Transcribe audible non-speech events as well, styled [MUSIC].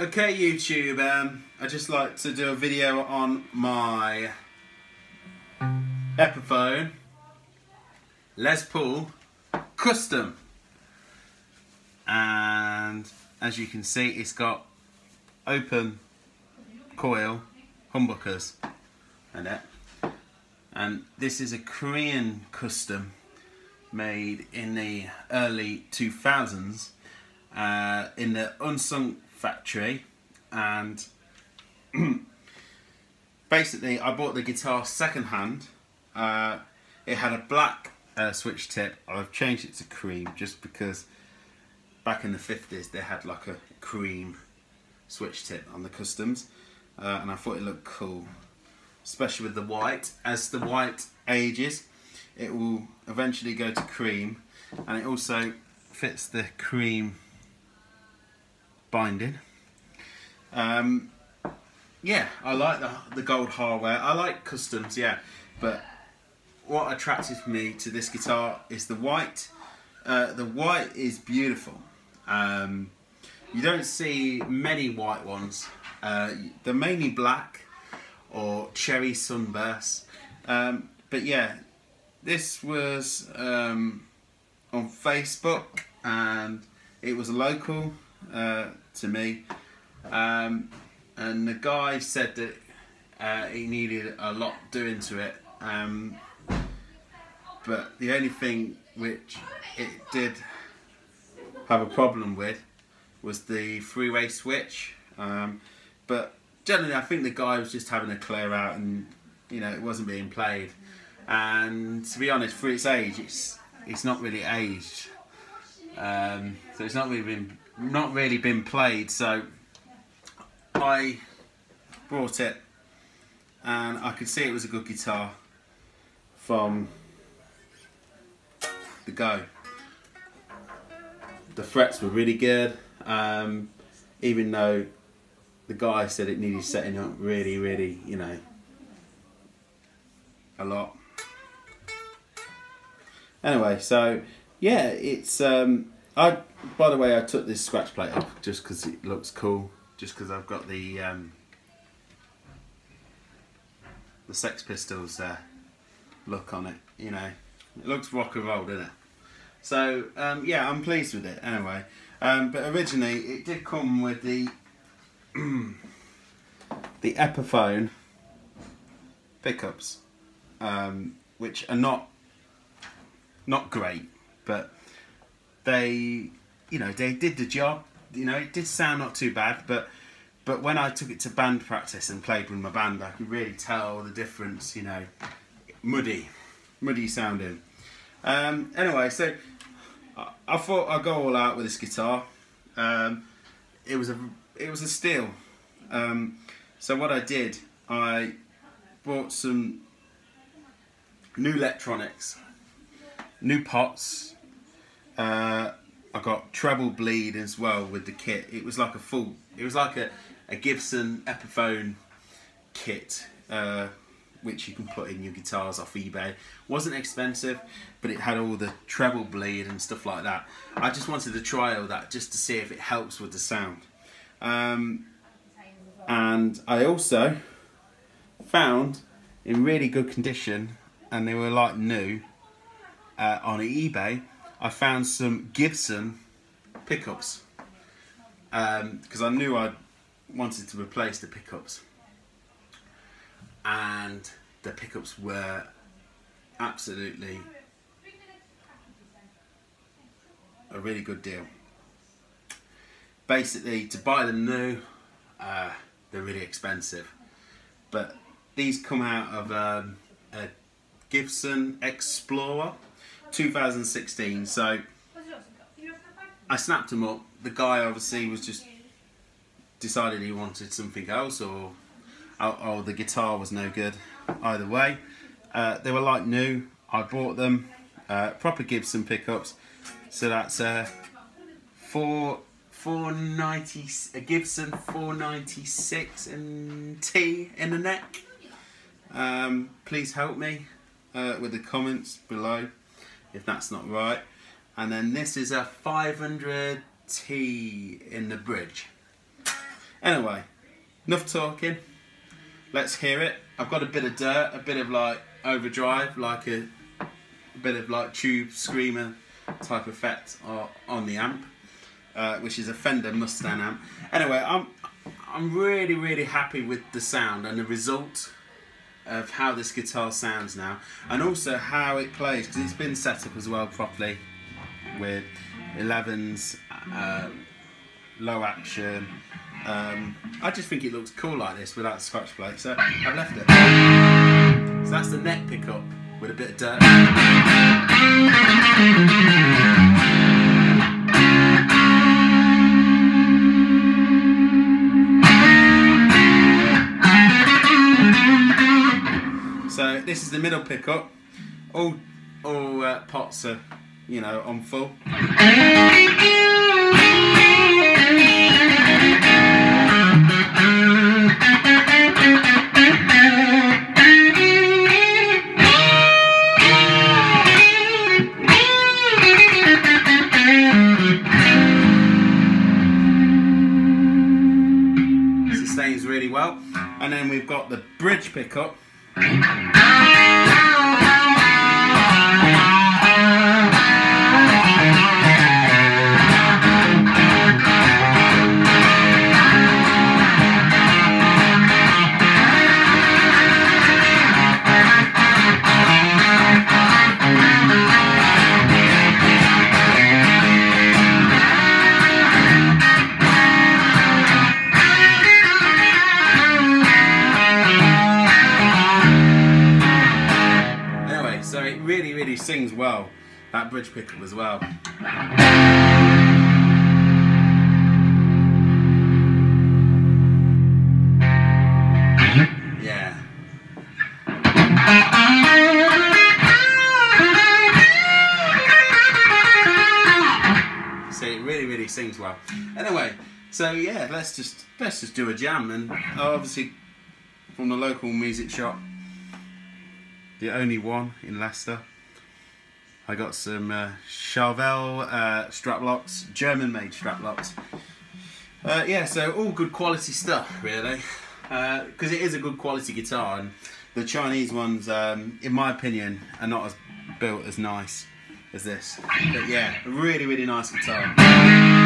Okay YouTube, um, I just like to do a video on my Epiphone. Les Paul Custom. And as you can see it's got open coil humbuckers and it. And this is a Korean custom made in the early 2000s uh, in the unsung factory and [CLEARS THROAT] basically I bought the guitar second hand uh, it had a black uh, switch tip. I've changed it to cream just because back in the 50s they had like a cream switch tip on the customs uh, and I thought it looked cool especially with the white. As the white ages it will eventually go to cream and it also fits the cream binding. Um, yeah, I like the, the gold hardware. I like customs, yeah, but what attracted me to this guitar is the white. Uh, the white is beautiful. Um, you don't see many white ones. Uh, they're mainly black or cherry sunburst. Um, but yeah, this was um, on Facebook and it was a local uh, to me. Um, and the guy said that uh, he needed a lot doing to it. Um, but the only thing which it did have a problem with was the three-way switch. Um, but generally, I think the guy was just having a clear out, and you know, it wasn't being played. And to be honest, for its age, it's it's not really aged. Um, so it's not really been not really been played. So I brought it, and I could see it was a good guitar from the go. The frets were really good, um, even though the guy said it needed setting up really, really, you know, a lot. Anyway, so yeah, it's um, I. By the way, I took this scratch plate off just because it looks cool. Just because I've got the um, the Sex Pistols uh, look on it. You know, it looks rock and roll, doesn't it? So um, yeah, I'm pleased with it. Anyway, um, but originally it did come with the [CLEARS THROAT] the Epiphone pickups, um, which are not not great, but they, you know, they did the job. You know, it did sound not too bad, but but when I took it to band practice and played with my band, I could really tell the difference. You know, muddy, muddy sounding. Um, anyway, so I, I, thought I'd go all out with this guitar. Um, it was a it was a steal. Um, so what I did, I bought some new electronics new pots. Uh, I got treble bleed as well with the kit. It was like a full, it was like a, a Gibson Epiphone kit, uh, which you can put in your guitars off eBay. Wasn't expensive, but it had all the treble bleed and stuff like that. I just wanted to try all that just to see if it helps with the sound. Um, and I also found in really good condition, and they were like new, uh, on eBay, I found some Gibson pickups because um, I knew I wanted to replace the pickups, and the pickups were absolutely a really good deal. Basically, to buy them new, uh, they're really expensive, but these come out of um, a Gibson Explorer 2016. So I snapped him up. The guy obviously was just decided he wanted something else, or oh, the guitar was no good. Either way, uh, they were like new. I bought them, uh, proper Gibson pickups. So that's uh, four. 490 a Gibson 496 and T in the neck. Um, please help me uh, with the comments below if that's not right. And then this is a 500T in the bridge. Anyway, enough talking. Let's hear it. I've got a bit of dirt, a bit of like overdrive, like a, a bit of like tube screamer type effect on the amp, uh, which is a Fender Mustang amp. Anyway, I'm I'm really really happy with the sound and the result of how this guitar sounds now, and also how it plays because it's been set up as well properly with 11s, um, low action. Um, I just think it looks cool like this without scratch plate, so I've left it. So that's the neck pickup with a bit of dirt. This is the middle pickup. All all uh, pots are, you know, on full. Sustains really well. And then we've got the bridge pickup. Really, sings well. That bridge pickup as well. Yeah. It really, really sings well. Anyway, so yeah, let's just let's just do a jam, and oh, obviously from the local music shop, the only one in Leicester. I got some uh, Schaller uh, strap locks, German-made strap locks. Uh, yeah, so all good quality stuff, really, because it is a good quality guitar, and the Chinese ones, um, in my opinion, are not as built as nice as this. But yeah, really, really nice guitar.